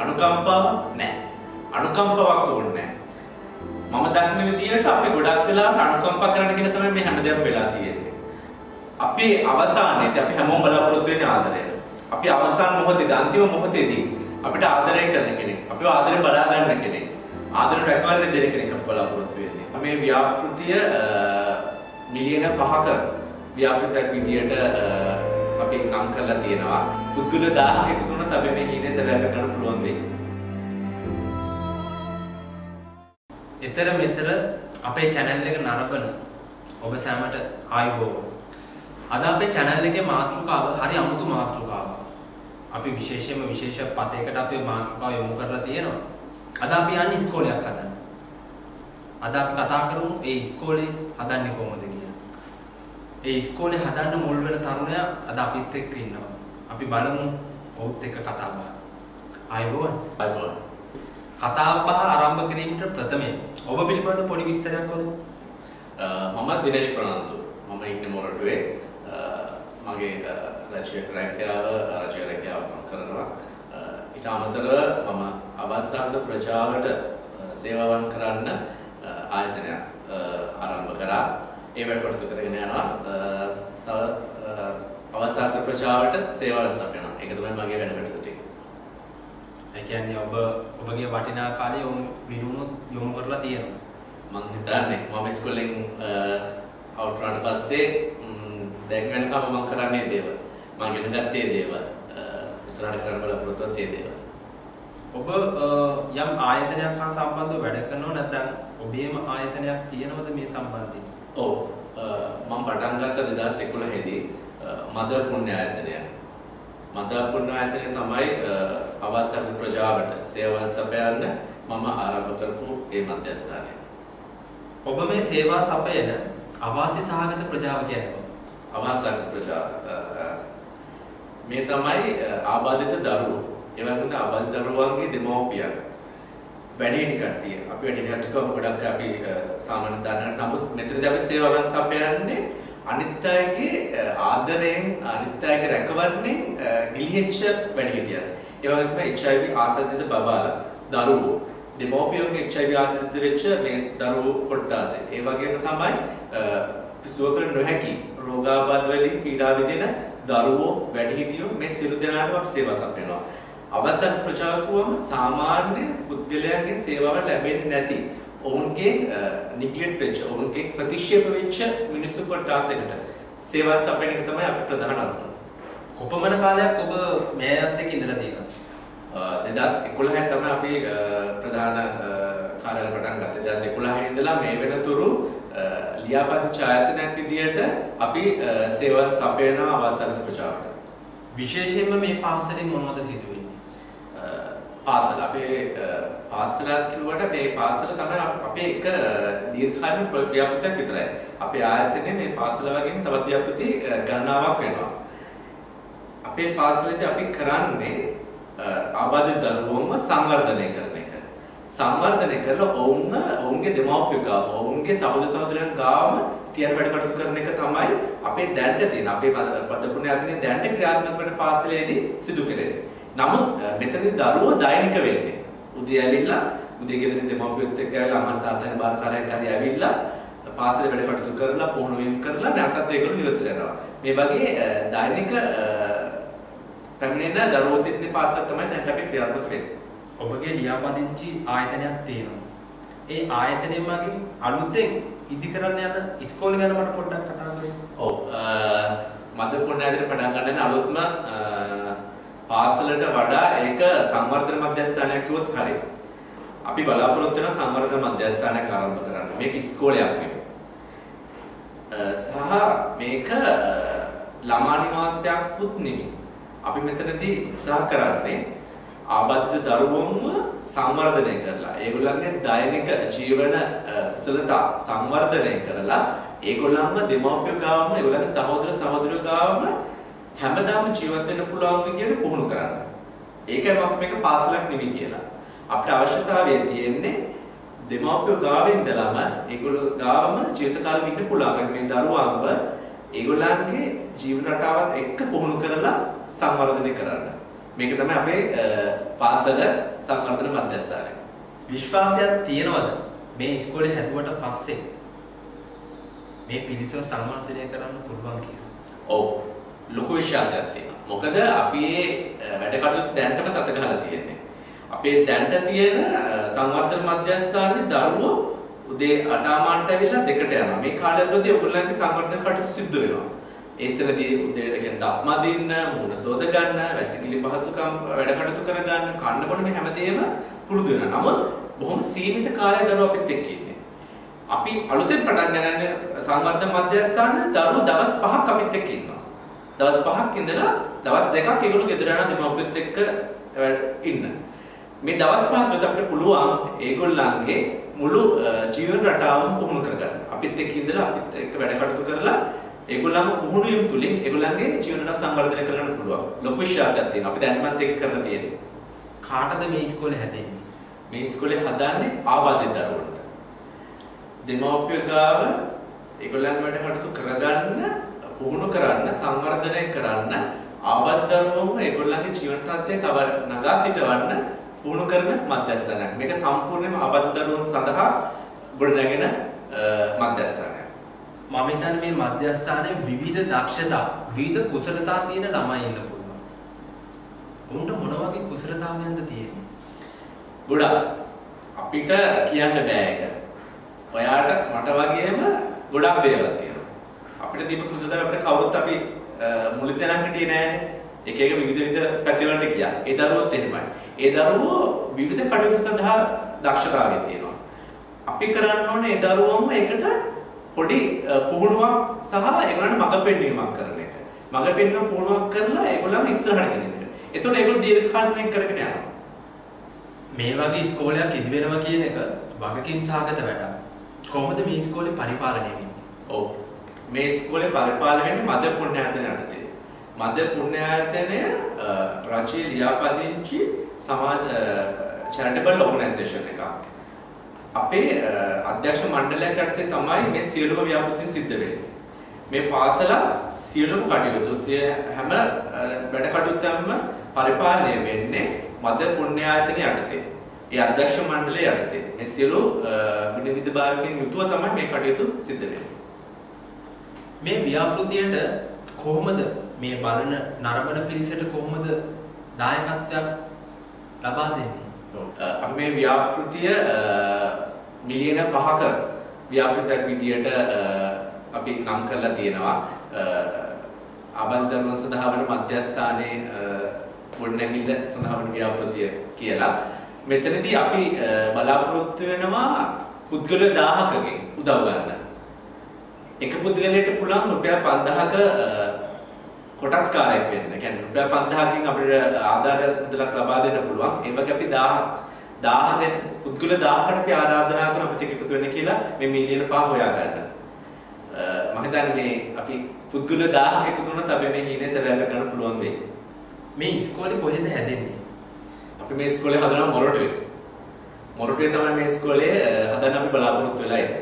අනුකම්පාවක් නැහැ. අනුකම්පාවක් ඕනේ නැහැ. මම දකින විදිහට අපි ගොඩක් වෙලාවට අනුකම්පා කරන්න කියලා තමයි මේ හැමදේම වෙලා තියෙන්නේ. අපි අවසානයේදී අපි හැමෝම බලාපොරොත්තු වෙන්නේ ආදරය. අපි අවසාන මොහොතේදී අන්තිම මොහොතේදී අපිට ආදරය කරන කෙනෙක්, අපිව ආදරේ බලා ගන්න කෙනෙක්, ආදරට රැකවරණය දෙන කෙනෙක් අපි බලාපොරොත්තු වෙන්නේ. මේ ව්‍යාපෘතිය මිලියන 5ක ව්‍යාපෘතියක් විදියට අපි නම් කරලා තියෙනවා. පුද්ගල 1000ක එකතු වුණත් අපි මේ හීනේ සැලැව ගන්න පුළුවන් වෙයි. ඊතර මෙතර අපේ channel එක නරඹන ඔබ සැමට ආයුබෝවන්. අද අපේ channel එකේ මාතෘකාව හරි අමුතු මාතෘකාවක්. අපි විශේෂයෙන්ම විශේෂ පතයකට අපේ මාතෘකාව යොමු කරලා තියෙනවා. අද අපි යන්නේ ඉස්කෝලයක් හදන්න. අද අපි කතා කරමු ඒ ඉස්කෝලේ හදන්නේ කොහොමද කියලා. ඒ ඉස්කෝලේ හදන්න මුල් වෙන තරුණයා අද අපිත් එක්ක ඉන්නවා. අපි බලමු ඔවුත් එක්ක කතා බහ. ආයුබෝවන්. ආයුබෝවන්. කතා බහ ආරම්භ කිරීමට ප්‍රථමයෙන් ඔබ පිළිබඳ පොඩි විස්තරයක් කරමු. මම දිනේශ් ප්‍රනාන්දු. මම ඉන්නේ මොරටුවේ. මගේ රචක රැකියාව රචක රැකියාව කරනවා. ඊට අමතරව මම අවස්ථාන්ත ප්‍රජාවට සේවාවන් කරන්න ආයතනයක් ආරම්භ කරා. ඒ වැඩ කටයුතු කරගෙන යනවා. තව අවස්ථාන්ත ප්‍රජාවට සේවාවන් සපයනවා. ඒක තමයි මගේ වැඩ කටයුතු ටික. ඒ කියන්නේ ඔබ ඔබගේ වටිනා කාලය යොමු විනුනොත් යොමු කරලා තියෙනවා. මම හිතන්නේ මම ඉස්කෝලෙන් අවුට් වුණාට පස්සේ දැන් වෙනකම් මම කරන්නේ දේවල්. මම ඉගෙන ගත්තේ දේවල්. ඉස්සරහට කරන්න බලාපොරොත්තු වෙන දේවල්. ඔබ යම් ආයතනයක් හා සම්බන්ධව වැඩ කරනව නැත්නම් ඔබේම ආයතනයක් තියෙනවද මේ සම්බන්ධයෙන්? ඔව්. මම පටන් ගත්ත 2011 දී මදර් පුණ්‍ය ආයතනය. මදර් පුණ්‍ය ආයතනය තමයි අවසන් ප්‍රජාවට සේවන සපයන්න මම ආරම්භ කරපු ඒ මධ්‍යස්ථානය. ඔබ මේ සේවා සපයන අවාසි සහගත ප්‍රජාව කියන්නේ අවාසක ප්‍රජාව මේ තමයි ආබාධිත දරුවෝ. ඒ වගේම ආබාධිත දරුවන්ගේ දෙමව්පියන්. වැඩිහිටි කට්ටිය. අපි වැඩිහිටි කට්ටිය ගොඩක් අපි සාමාන්‍ය දන්න නමුත් මෙතනදී අපි සේවාවන් සපයන්නේ අනිත් අයගේ ආදරයෙන් අනිත් අයගේ රැකවරණයෙන් ගිලිහෙච්ච වැඩිහිටියන්. ඒ වගේම තමයි HIV ආසාදිත බබාලා දරුවෝ. දෙමව්පියන්ගේ HIV ආසාදිත වෙච්ච මේ දරුවෝ කොට්ටාසේ. ඒ වගේම තමයි පිසුව කර නොහැකි රෝගාබාධ වලින් පීඩා විඳින දරුවෝ වැඩිහිටියෝ මේ සියලු දෙනාටම අපි සේවා සපයනවා. අවසන් ප්‍රචාරකුවම සාමාන්‍ය පුද්ගලයන්ගේ සේවාව ලැබෙන්නේ නැති ඔවුන්ගේ නිග්ලෙක්ට් වෙච්ච ඔවුන්ගේ ප්‍රතික්ෂේප වෙච්ච මිනිස්සු කොටසකට සේවා සපයන එක තමයි අපි ප්‍රධාන අරමුණ. කොපමණ කාලයක් ඔබ මේ අයත් එක්ක ඉඳලා තියෙනවද? 2011 තමයි අපි ප්‍රධාන කාර්යාලය පටන් ගත්තේ. 2011 ඉඳලා මේ වෙනතුරු ලියාපදිංචි ආයතනයක් විදියට අපි සේවා සපයන අවසන් ප්‍රචාරකට. විශේෂයෙන්ම මේ පාසලෙන් මොනවද සිදු වෙන්නේ? පාසල අපේ පාසලක් කිව්වට මේ පාසල තමයි අපේ එක දීර්ඝකාලීන ව්‍යාපෘතියක් විතරයි. අපේ ආයතනයේ මේ පාසල වගේම තවත් ව්‍යාපෘති ගණනාවක් වෙනවා. අපේ පාසලේදී අපි කරන්නේ ආබාධිත දරුවෝන්ව සංවර්ධනය කරන එක. සංවර්ධනය කරලා ඔවුන්ව ඔවුන්ගේ දෙමාපියෝ ගාව, ඔවුන්ගේ සහෝදර සහෝදරයන් ගාවම තියන වැඩ කටයුතු කරන එක තමයි අපේ දැනට තියෙන අපේ පදපුණ යතිනේ දැනට ක්‍රියාත්මක වෙන පාසලේදී සිදු කරන්නේ. නමුත් මෙතනදී දරුවෝ දෛනික වෙන්නේ. උදේ ඇවිල්ලා උදේ ගෙදරින් දෙමාපියොත් එක්ක ඇවිල්ලා අම්මා තාත්තාගේ බාරකාරයෙක් හරි ඇවිල්ලා පාසලේ වැඩ කටයුතු කරලා පුහුණු වීම කරලා නැවතත් ඒගොල්ලෝ නිවසට යනවා. මේ වගේ දෛනික පැමිණෙන දරුවෝ සිටින පාසල තමයි දැන් අපි ක්‍රියාත්මක වෙන්නේ. ඔබගේ ලියාපදිංචි ආයතනයක් තියෙනවා. ඒ ආයතනය මගින් අලුතෙන් ඉදි කරන්න යන ඉස්කෝලේ ගැන මට පොඩ්ඩක් කතා කරන්න. ඔව්. මද පුණ්‍යාදින පටන් ගන්න අලුත්ම පාසලට වඩා ඒක සංවර්ධන මධ්‍යස්ථානයක් කිව්වොත් හරියි. අපි බලාපොරොත්තු වෙන සංවර්ධන මධ්‍යස්ථානයක් ආරම්භ කරන්න. මේක ඉස්කෝලයක් නෙවෙයි. සහ මේක ළමා නිවාසයක්වත් නෙවෙයි. අපි මෙතනදී උත්සාහ කරන්නේ ආබාධිත දරුවන්ව සංවර්ධනය කරලා ඒගොල්ලන්ගේ දෛනික ජීවන කුසලතා සංවර්ධනය කරලා ඒගොල්ලන්ම දෙමාපියෝ ගාවම ඒගොල්ලන්ගේ සහෝදර සහෝදරියෝ ගාවම හැමදාම ජීවත් වෙන්න පුළුවන් විදියට පුහුණු කරන්න. ඒකයි මම මේක පාසලක් නෙවෙයි කියලා. අපිට අවශ්‍යතාවය තියෙන්නේ දෙමාපියෝ ගාවෙන් ඉඳලාම ඒගොල්ලෝ ගාවම ජීවිත කාලෙම ඉන්න පුළුවන්. මේ දරුවන්ව ඒගොල්ලන්ගේ ජීවන රටාවත් එක්ක පුහුණු කරලා සංවර්ධනය කරන්න. මේක තමයි අපේ පාසල සංවර්ධන මධ්‍යස්ථානය. විශ්වාසයක් තියනවද මේ ඉස්කෝලේ හැදුවට පස්සේ මේ පිරිසව සංවර්ධනය කරන්න පුළුවන් කියලා? ඔව්. ලොකු විශ්වාසයක් තියෙනවා. මොකද අපි මේ වැඩ කටයුතු දැන්ටම තත ගහලා තියෙන්නේ. අපේ දැන්ට තියෙන අ, සංවර්ධන මධ්‍යස්ථානයේ දරුවෝ උදේ 8:00 ඇවිල්ලා දෙකට යනවා. මේ කාලය ඇතුළතදී ඔයගොල්ලන්ගේ සංවර්ධන කටයුතු සිද්ධ වෙනවා. ඒතරදී උදේ කියන්නේ දත්ම දින්න, මුණ සෝද ගන්න, වැසිකිලි පහසුකම් වැඩ කටයුතු කර ගන්න, කන්න බොන මේ හැමදේම පුරුදු වෙනවා. නමුත් බොහොම සීමිත කාලයක් දරුවෝ අපිත් එක්ක ඉන්නේ. අපි අලුතෙන් පටන් ගන්න සංවර්ධන මධ්‍යස්ථානයේ දරුවෝ දවස් 5ක් අපිත් එක්ක ඉන්නවා. දවස් 5ක් ඉඳලා දවස් දෙකක් ඒගොල්ලෝ ගෙදර යනවා දෙමාපියොත් එක්ක ඉන්න. මේ දවස් පහ තුළ අපිට පුළුවන් ඒගොල්ලන්ගේ මුළු ජීවන රටාවම පුහුණු කරගන්න. අපිත් එක්ක ඉඳලා අපිත් එක්ක වැඩ කටයුතු කරලා ඒගොල්ලන්ම පුහුණු වීම තුලින් ඒගොල්ලන්ගේ ජීවන රටාව සංවර්ධනය කරගන්න පුළුවන්. ලොකු විශ්වාසයක් තියෙනවා. අපි දැන්මත් ඒක කරලා තියෙනවා. කාටද මේ ඉස්කෝලේ හැදෙන්නේ? මේ ඉස්කෝලේ හදන්නේ ආබාධිත දරුවන්ට. දෙමව්පිය ගාව ඒගොල්ලන් වැඩ කටයුතු කරගන්න, පුහුණු කරන්න, සංවර්ධනය කරන්න, ආබාධ දරුවෝම ඒගොල්ලන්ගේ ජීවන තත්ත්වය තව නගා සිටවන්න පුහුණු කරන මධ්‍යස්ථානයක්. මේක සම්පූර්ණයෙන්ම ආබාධ දරුවෝන් සඳහා ගොඩනැගෙන මධ්‍යස්ථානයක්. මම හිතන්නේ මේ මධ්‍යස්ථානයේ විවිධ දක්ෂතා, විවිධ කුසලතා තියෙන ළමයි ඉන්න පුළුවන්. උන්ට මොන වගේ කුසලතාවයන්ද තියෙන්නේ? ගොඩක් අපිට කියන්න බෑ ඒක. ඔයාට මට වගේම ගොඩක් දේවල් තියෙනවා. අපිට දීප කුසලතාව අපිට කවුරුත් අපි මුලින් දැනන් හිටියේ නෑනේ. එක එක විවිධ විවිධ පැතිවලට ගියා. ඒ දරුවොත් එහෙමයි. ඒ දරුවෝ විවිධ කටයුතු සඳහා දක්ෂතාවය තියෙනවා. අපි කරන්න ඕනේ ඒ දරුවෝම ඒකට පොඩි පුහුණුවක් සහ ඒගොල්ලන්ට මඟ පෙන්වීමක් කරන එක. මඟ පෙන්වීම පුහුණුවක් කරලා ඒගොල්ලන්ව ඉස්සරහට ගෙනියන එක. එතකොට ඒගොල්ලෝ දීර්ඝකාලීනව කරගෙන යනවා. මේ වගේ ඉස්කෝලයක් ඉදි වෙනවා කියන එක වගකීම් සහගත වැඩක්. කොහොමද මේ ඉස්කෝලේ පරිපාලනය වෙන්නේ? ඔව්. මේ ඉස්කෝලේ පරිපාලනය වෙන්නේ මද පුණ්‍යායතන යටතේ. මද පුණ්‍යායතනය අ, රජයේ ලියාපදිංචි සමාජ චැරිටබල් ඕගනයිසේෂන් එකක්. අපේ අ, අධ්‍යක්ෂ මණ්ඩලයක් යටතේ තමයි මේ සියලුම ව්‍යාපෘති සිද්ධ වෙන්නේ. මේ පාසල සියලුම කටයුතු සිය හැම අ, වැඩ කටයුත්තක්ම පරිපාලනය වෙන්නේ මද පුණ්‍යායතන යටතේ. ඒ අධ්‍යක්ෂ මණ්ඩලය යටතේ. මේ සියලු අ, විනිවිද භාවිකයන් යුතුව තමයි මේ කටයුතු සිද්ධ වෙන්නේ. මේ ව්‍යාපෘතියට කොහොමද මේ බලන නරඹන පිරිසට කොහොමද දායකත්වයක් ලබා දෙන්නේ? ඔව්. අ, අපි මේ ව්‍යාපෘතිය අ, මිලියන 5ක ව්‍යාපෘතියක් විදියට අ, අපි නම් කරලා තියෙනවා. ආබන්ධන සඳහා වන මධ්‍යස්ථානයේ අ, ගොඩනැගිල්ල සඳහා වන ව්‍යාපෘතිය කියලා. මෙතනදී අපි අ, බලාපොරොත්තු වෙනවා පුද්ගල 1000කගෙන් උදව් ගන්න. එක පුද්ගලයාට පුළුවන් රුපියල් 5000ක අ, කොටස්කාරයෙක් වෙන්න. ඒ කියන්නේ රුපියල් 5000කින් අපිට ආධාර මුදලක් ලබා දෙන්න පුළුවන්. ඒ වගේ අපි 1000 1000 දෙන පුද්ගල 1000කට අපි ආරාධනා කරන අපිට එකතු වෙන්න කියලා මේ මිලියන 5 හොයාගන්න. මම හිතන්නේ මේ අපි පුද්ගල 1000ක එකතු වුණොත් අපි මේ හීනේ සැලැල්ල ගන්න පුළුවන් වෙයි. මේ ඉස්කෝලේ කොහෙද හැදෙන්නේ? අපි මේ ඉස්කෝලේ හදනවා මොරටුවේ. මොරටුවේ තමයි මේ ඉස්කෝලේ හදන්න අපි බලාපොරොත්තු වෙලා ඉන්නේ.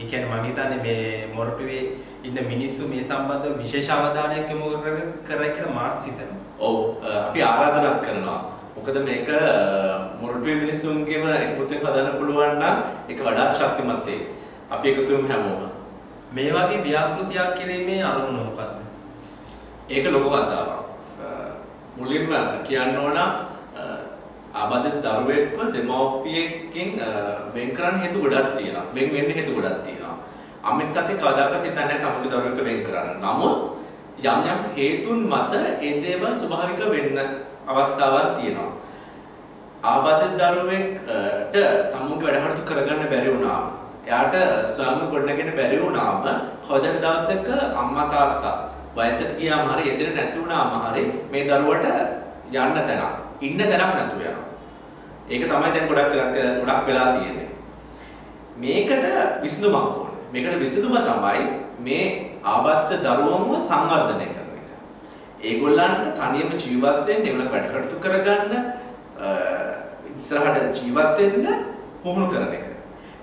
ඒ කියන්නේ මම හිතන්නේ මේ මොරටුවේ ඉන්න මිනිස්සු මේ සම්බන්ධව විශේෂ අවධානයක් යොමු කර- කරයි කියලා මාත් හිතනවා. ඔව් අපි ආරාධනාත් කරනවා. මොකද මේක මොරටුවේ මිනිස්සුන්ගේම එකමුතුවෙන් හදන්න පුළුවන් නම් ඒක වඩාත් ශක්තිමත් වෙයි. අපි එකතු වෙමු හැමෝම. මේ වගේ ව්‍යාපෘතියක් කිරීමේ අරමුණ මොකක්ද? ඒක ලොකු කතාවක්. මුලින්ම කියන්න ඕන ආබාධිත දරුවෙක්ව දෙමව්පියෙක්ගෙන් අ, වෙන් කරන්න හේතු ගොඩක් තියෙනවා. වෙන් වෙන්න හේතු ගොඩක් තියෙනවා. අම්මෙක් අතේ කවදාකවත් හිතන්නේ නැහැ තමන්ගේ දරුවෙක්ව වෙන් කරන්න. නමුත් යම් යම් හේතුන් මත ඒ දේවල් ස්වභාවික වෙන්න අවස්ථාවක් තියෙනවා. ආබාධිත දරුවෙක්ට තමුන්ගේ වැඩ කටයුතු කරගන්න බැරි වුණාම එයාට ස්වයං ගොඩනගෙන බැරි වුණාම හොදන දවසක අම්මා තාත්තා වයසට ගියාම හරි එදින නැති වුණාම හරි මේ දරුවට යන්න තැනක් ඉන්න තැනක් නැතුව යනවා. ඒක තමයි දැන් ගොඩක් වෙලා- ගොඩක් වෙලා තියෙන්නේ. මේකට විසඳුමක් ඕනේ. මේකට විසඳුම තමයි මේ ආබද්ධ දරුවන්ව සංවර්ධනය කරන එක. ඒගොල්ලන්ට තනියම ජීවත් වෙන්න, ඒගොල්ලෝ වැඩ කටයුතු කරගන්න, අ, ඉස්සරහට ජීවත් වෙන්න පුහුණු කරන එක.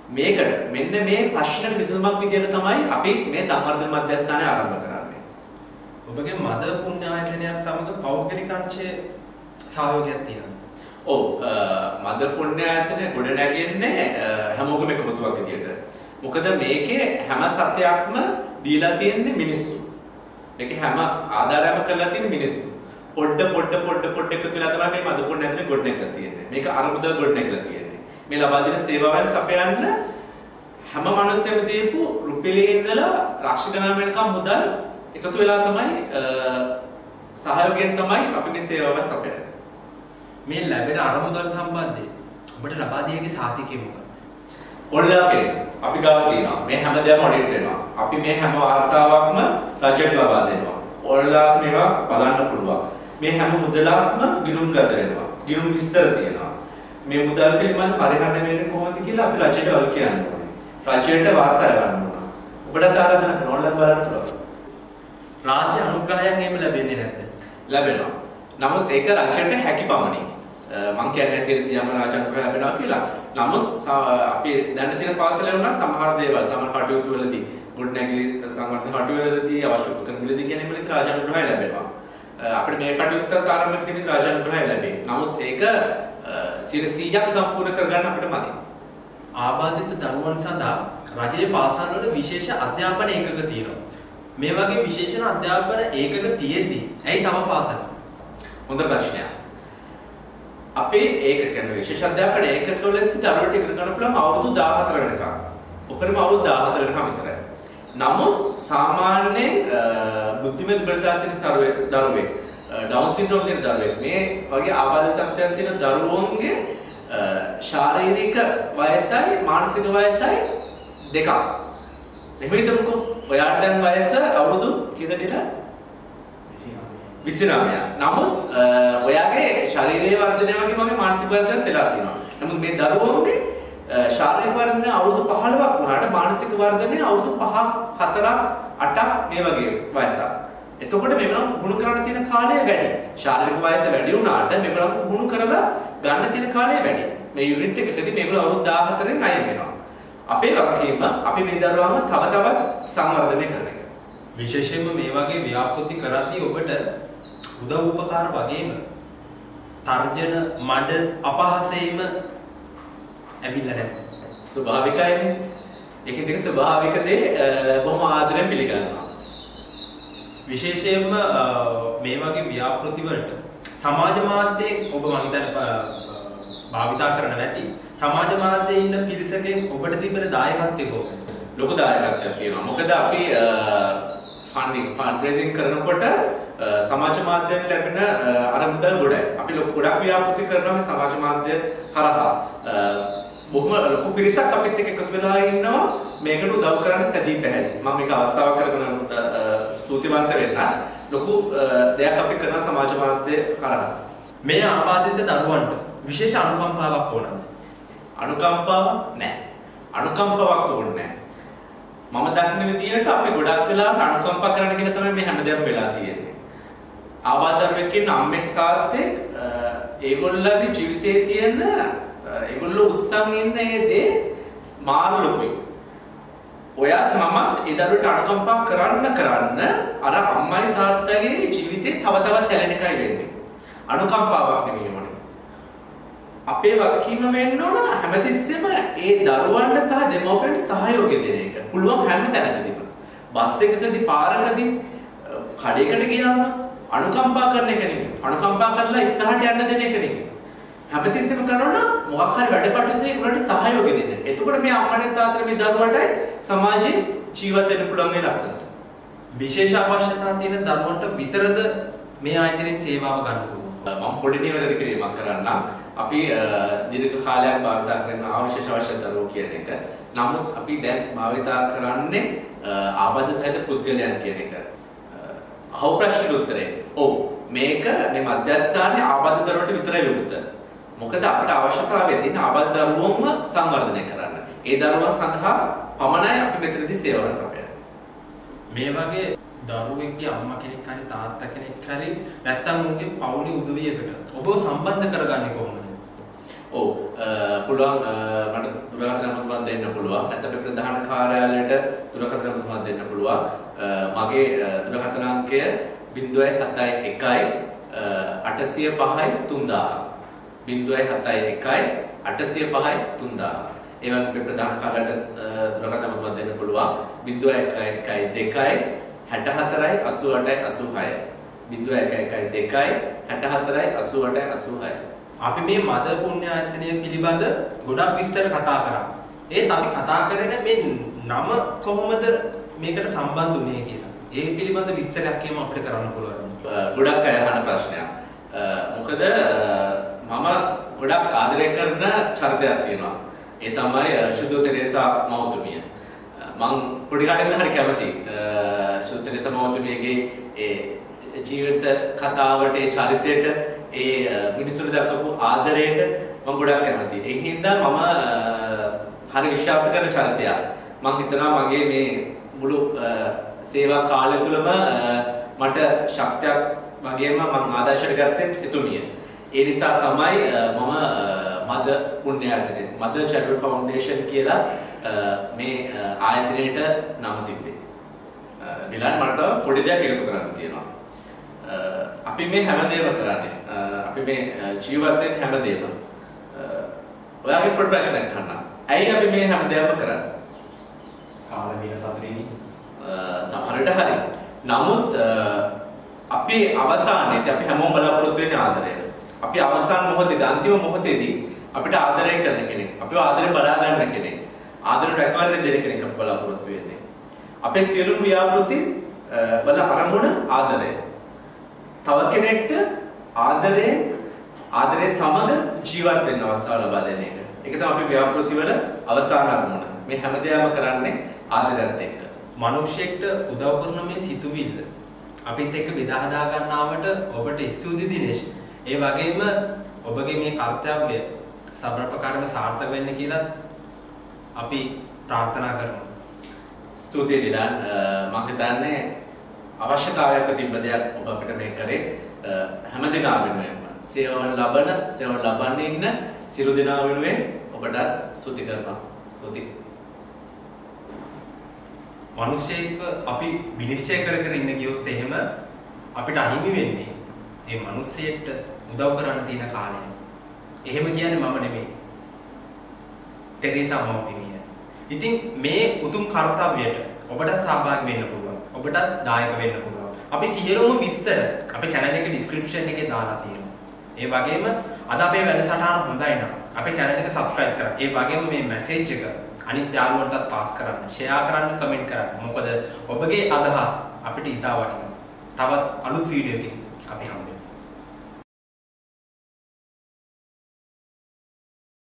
මේකට මෙන්න මේ ප්‍රශ්නට විසඳුමක් විදිහට තමයි අපි මේ සංවර්ධන මධ්‍යස්ථානය ආරම්භ කරන්නේ. ඔබගේ මද පුණ්‍ය ආයතනයත් සමග පෞද්ගලික අංශය සහයෝගයක් තියෙනවා. ඔව් මද පුණ්‍ය ආයතනය ගොඩ නැගෙන්නේ හැමෝගම එකමුතුවක් විදියට. මොකද මේකේ හැම සත්‍යයක්ම දීලා තියෙන්නේ මිනිස්සු. මේකේ හැම ආධාරයක්ම කරලා තියෙන්නේ මිනිස්සු. පොඩ පොඩ පොඩ පොඩ එකතු වෙලා තමයි මේ මද පුණ්‍ය ආයතනය ගොඩ නැගලා තියෙන්නේ. මේක අරමුදල් ගොඩ නැගලා තියෙන්නේ. මේ ලබා දෙන සේවාවන් සපයන්න හැම මිනිස්සෙම දීපු රුපියලේ ඉඳලා ලක්ෂ ගණන් වෙනකම් මුදල් එකතු වෙලා තමයි සහයෝගයෙන් තමයි අපි මේ සේවාවන් සපයන්නේ. මේ ලැබෙන අරමුදල් සම්බන්ධයෙන් ඔබට ලබා දියගේ සාතිකය මොකක්ද? ඔයාලා අපි ගාව තියෙනවා. මේ හැම දෙයක්ම ඔඩිට් වෙනවා. අපි මේ හැම වාර්තාවක්ම රජයට ලබා දෙනවා. ඔයාලා මේවා බලන්න පුළුවන්. මේ හැම මුදලක්ම ගිණුම් ගත වෙනවා. ගිණුම් විස්තර තියෙනවා. මේ මුදල් පිළිබඳ පරිහරණය වෙන්නේ කොහොමද කියලා අපි රජයට වල් කියන්න ඕනේ. රජයට වාර්තා කරන්න ඕන. ඔබට ආරාධනා කරනවා ඔයාලා බලන්න පුළුවන්. රාජ්‍ය අනුග්‍රහයන් එහෙම ලැබෙන්නේ නැද්ද? ලැබෙනවා. නමුත් ඒක රජයට හැකි පමණින්. මං කියන්නේ සියලුම රාජානුග්‍රහ ලැබෙනවා කියලා. නමුත් අපි දැන් තියෙන පාසල වුණා සමහර දේවල් සමහර කටයුතු වලදී ගොඩනැගිලි සංවර්ධන කටයුතු වලදී අවශ්‍ය උපකරණ වලදී කියන්නේ මෙලිත රාජානුග්‍රහය ලැබෙනවා. අපිට මේ කටයුත්ත ආරම්භ කිරීමේදී රාජානුග්‍රහය ලැබේ. නමුත් ඒක 100ක් සම්පූර්ණ කරගන්න අපිට මදි. ආබාධිත දරුවන් සඳහා රජයේ පාසල් වල විශේෂ අධ්‍යාපන ඒකක තියෙනවා. මේ වගේ විශේෂණ අධ්‍යාපන ඒකක තියෙද්දි ඇයි තව පාසල? හොඳ ප්‍රශ්නයක්. අපේ ඒක කරන විශේෂ අධ්‍යාපන ඒකකවලදී දරුවන්ට ඉගෙන ගන්න පුළුවන් අවුරුදු 14 වෙනකම්. ඔකරම අවුරුදු 14 වෙනකම් විතරයි. නමුත් සාමාන්‍යයෙන් බුද්ධිමත් ප්‍රත්‍යාසින සරුවේ දරුවෙක් ඩවුන් සින්ඩ්‍රෝම් තියෙන දරුවෙක් මේ වගේ ආබාධිතත්වයන් තියෙන දරුවෝන්ගේ ශාරීරික වයසයි මානසික වයසයි දෙකක්. එහෙම හිතමුකෝ ඔයාට දැන් වයස අවුරුදු කීයද කියලා 29. නමුත් ඔයාගේ ශාරීරික වර්ධනය වගේම මගේ මානසික වර්ධනය වෙලා තියෙනවා. නමුත් මේ දරුවෝගේ ශාරීරික වර්ධනය අවුරුදු 15ක් වුණාට මානසික වර්ධනය අවුරුදු 5ක් 4ක් 8ක් මේ වගේ වයසක්. එතකොට මේගොල්ලෝ පුහුණු කරන්න තියෙන කාලය වැඩි. ශාරීරික වයස වැඩි වුණාට මේගොල්ලෝ පුහුණු කරලා ගන්න තියෙන කාලය වැඩි. මේ යුනිට් එකකදී මේගොල්ලෝ අවුරුදු 14න් අයින් වෙනවා. අපේ වගකීම අපි මේ දරුවන්ව තව තවත් සංවර්ධනය කරන එක. විශේෂයෙන්ම මේ වගේ ව්‍යාපෘති කරද්දී ඔබට උදව් උපකාර වගේම තර්ජන මඩ අපහසෙයිම ඇවිල්ලා නැහැ. ස්වභාවිකයිනේ. ඒකෙන් දෙක ස්වභාවික දේ බොහොම ආදරෙන් පිළිගන්නවා. විශේෂයෙන්ම මේ වගේ ව්‍යාපෘති වලට සමාජ මාධ්‍යයෙන් ඔබ මම හිතන්නේ භාවිතා කරන නැති සමාජ මාධ්‍යයේ ඉන්න පිරිසකෙන් ඔබට තිබෙන දායකත්වය කොහොමද? ලොකු දායකත්වයක් තියෙනවා. මොකද අපි ෆන්ඩින් ෆන්ඩ් රේසින් කරනකොට සමාජ මාධ්‍යයෙන් ලැබෙන අරමුදල් ගොඩයි. අපි ලොකු ගොඩක් ව්‍යාපෘති කරනවා මේ සමාජ මාධ්‍ය හරහා. බොහොම ලොකු පිරිසක් අපිත් එක්ක එකතු වෙලා ඉන්නවා මේකට උදව් කරන්න සැදී පැහැදිලි. මම මේක අවස්ථාවක් කරගෙන සූතිවන්ත වෙන්න. ලොකු දෙයක් අපි කරන සමාජ මාධ්‍ය හරහා. මේ ආබාධිත දරුවන්ට විශේෂ අනුකම්පාවක් ඕනද? අනුකම්පාවක් නැහැ. අනුකම්පාවක් ඕනේ නැහැ. මම දකින විදිහට අපි ගොඩක් වෙලාවට අනුකම්පා කරන්න කියලා තමයි මේ හැමදේම වෙලා තියෙන්නේ. ආබාධරුවෙක්ගේ අම්මෙක් තාත්තෙක් ඒගොල්ලන්ගේ ජීවිතයේ තියෙන ඒගොල්ලෝ උස්සන් ඉන්න ඒ දේ මාර ලොකුයි. ඔයාත් මමත් ඒ දරුවට අනුකම්පා කරන්න කරන්න අර අම්මයි තාත්තගේ ජීවිතේ තව තවත් ඇලෙන එකයි වෙන්නේ. අනුකම්පාවක් නෙමෙයි මොනේ. අපේ වගකීම වෙන්න ඕන හැමතිස්සෙම ඒ දරුවන්ට සහ දෙමව්පියන්ට සහයෝගය දෙන එක. පුළුවන් හැම තැනකදීම. බස් එකකදී පාරකදී කඩේකට ගියාම අනුකම්පා කරන එක නෙමෙයි. අනුකම්පා කරලා ඉස්සරහට යන්න දෙන එක නෙමෙයි. හැමතිස්සෙම කරනවා මොකක් හරි වැඩ කටයුතු ඒකට සහයෝගය දෙන්න. එතකොට මේ අම්මට තාත්තට මේ දරුවටයි සමාජයේ ජීවත් වෙන්න පුළුවන් මේ ලස්සනට. විශේෂ අවශ්‍යතා තියෙන දරුවන්ට විතරද මේ ආයතනයෙන් සේවාව ගන්න පුළුවන්. මම පොඩි නිවැරදි කිරීමක් කරන්නම්. අපි දීර්ඝ කාලයක් භාවිත කරන අවශේෂ අවශ්‍ය දරුවෝ කියන එක. නමුත් අපි දැන් භාවිත කරන්නේ ආබාධ සහිත පුද්ගලයන් කියන එක. අහව ප්‍රශ්නෙට උත්තරේ. ඔව් මේක මේ මධ්‍යස්ථානයේ ආබාධ දරුවන්ට විතරයි විවෘත. මොකද අපිට අවශ්‍යතාවය තියෙන ආබාධ දරුවෝම සංවර්ධනය කරන්න. ඒ දරුවන් සඳහා පමණයි අපි මෙතනදී සේවන සපයන්නේ. මේ වගේ දරුවෙක්ගේ අම්මා කෙනෙක් හරි තාත්තා කෙනෙක් හරි නැත්තම් උන්ගේ පවුලේ උදවියකට ඔබව සම්බන්ධ කරගන්නේ කොහොමද? ඔව් පුළුවන් මට දුරකථන නම්බරක් දෙන්න පුළුවන්. නැත්නම් අපේ ප්‍රධාන කාර්යාලයට දුරකථන නම්බරක් දෙන්න පුළුවන්. මගේ දුරකථන අංකය 071 805යි 3000. 0.71යි 805යි 3000. ඒ වගේ ප්‍රධාන කාලයට දුරකථන නම්බර දෙන්න පුළුවන් 0.112යි 64යි 88යි 86යි. 0.112යි 64යි 88යි 86යි. අපි මේ මද පුණ්‍ය ආයතනය පිළිබඳ ගොඩක් විස්තර කතා කරා. ඒත් අපි කතා කරන මේ නම කොහොමද මේකට සම්බන්ධ වුනේ කියලා. ඒ පිළිබඳ විස්තරයක් එහෙම අපිට කරන්න පුළුවන්. ගොඩක් අය අහන ප්‍රශ්නයක්. මොකද මම ගොඩක් ආදරය කරන චරිතයක් තියෙනවා. ඒ තමයි ශුද්ධ තෙරේසා මෞතුමිය. මං පොඩි කාලේ හරි කැමතියි. ශුද්ධ තෙරේසා මෞතුමියගේ ඒ ජීවිත කතාවට ඒ චරිතයට ඒ මිනිස්සුන්ට දක්වපු ආදරයට මම ගොඩක් කැමතියි. ඒ හින්දා මම හරි විශ්වාස කරන චරිතයක්. මම හිතනවා මගේ මේ මුළු සේවා කාලය තුලම මට ශක්තියක් වගේම මම ආදර්ශයට ගත්තේ එතුමිය. ඒ නිසා තමයි මම මද පුණ්‍යායතනය මද චැරිටබල් ෆවුන්ඩේෂන් කියලා මේ ආයතනයට නම තිබ්බේ. මිලන් මට පොඩි දෙයක් එකතු කරන්න තියෙනවා. අපි මේ හැමදේම කරන්නේ. අපි මේ ජීවත් වෙන හැමදේම. ඔයාගේ පොඩි ප්‍රශ්නයක් අහන්න. ඇයි අපි මේ හැමදේම කරන්නේ? කාල වින සතුටින් සමහරට හරි. නමුත් අපි අවසානයේදී අපි හැමෝම බලාපොරොත්තු වෙන්නේ ආදරය. අපි අවසාන මොහොතේදී අන්තිම මොහොතේදී අපිට ආදරය කරන කෙනෙක්, අපිව ආදරේ බලා ගන්න කෙනෙක්, ආදර රැකවරණය දෙන කෙනෙක් අපි බලාපොරොත්තු වෙන්නේ. අපේ සියලුම ව්‍යාපෘති වල අරමුණ ආදරය. තව කෙනෙක්ට ආදරේ ආදරේ සමග ජීවත් වෙන්න අවස්ථාව ලබා දෙන එක. ඒක තමයි අපි ව්‍යාපෘති වල අවසාන අරමුණ. මේ හැමදේම කරන්නේ ආදරයත් එක්ක. මිනිස්සෙක්ට උදව් කරන මේ සිතුවිල්ල අපිත් එක්ක බෙදා හදා ගන්නවට ඔබට ස්තුති දිනේෂ්. ඒ වගේම ඔබගේ මේ කාර්යය සබරපකාරම සාර්ථක වෙන්න කියලා අපි ප්‍රාර්ථනා කරනවා. ස්තුතියි ඩිලන් මම හිතන්නේ අවශ්‍යතාවයක් තිබ්බ දෙයක් ඔබ අපිට මේ කරේ හැම දිනා වෙනුවෙන්ම සේවවන් ලබන සේවවන් ලබන්නේ ඉන්න සියලු දෙනා වෙනුවෙන් ඔබට ස්තුති කරනවා. ස්තුතියි. මිනිස්සෙක් අපි විනිශ්චය කර කර ඉන්න ගියොත් එහෙම අපිට අහිමි වෙන්නේ ඒ මිනිස්සෙක්ට උදව් කරන්න තියෙන කාලය. එහෙම කියන්නේ මම නෙමෙයි. තෙරේසා මෞතිමිය. ඉතින් මේ උතුම් කාර්යයට ඔබටත් සහභාගී වෙන්න පුළුවන්. ඔබටත් දායක වෙන්න පුළුවන්. අපි සියලුම විස්තර අපේ channel එකේ description එකේ දාලා තියෙනවා. ඒ වගේම අද අපේ වැඩසටහන හොඳයි නම් අපේ channel එක subscribe කරන්න. ඒ වගේම මේ message එක අනිත් යාළුවන්ටත් පාස් කරන්න, share කරන්න, comment කරන්න. මොකද ඔබගේ අදහස් අපිට ඉතා වටිනවා. තවත් අලුත් වීඩියෝ එකකින් අපි හමු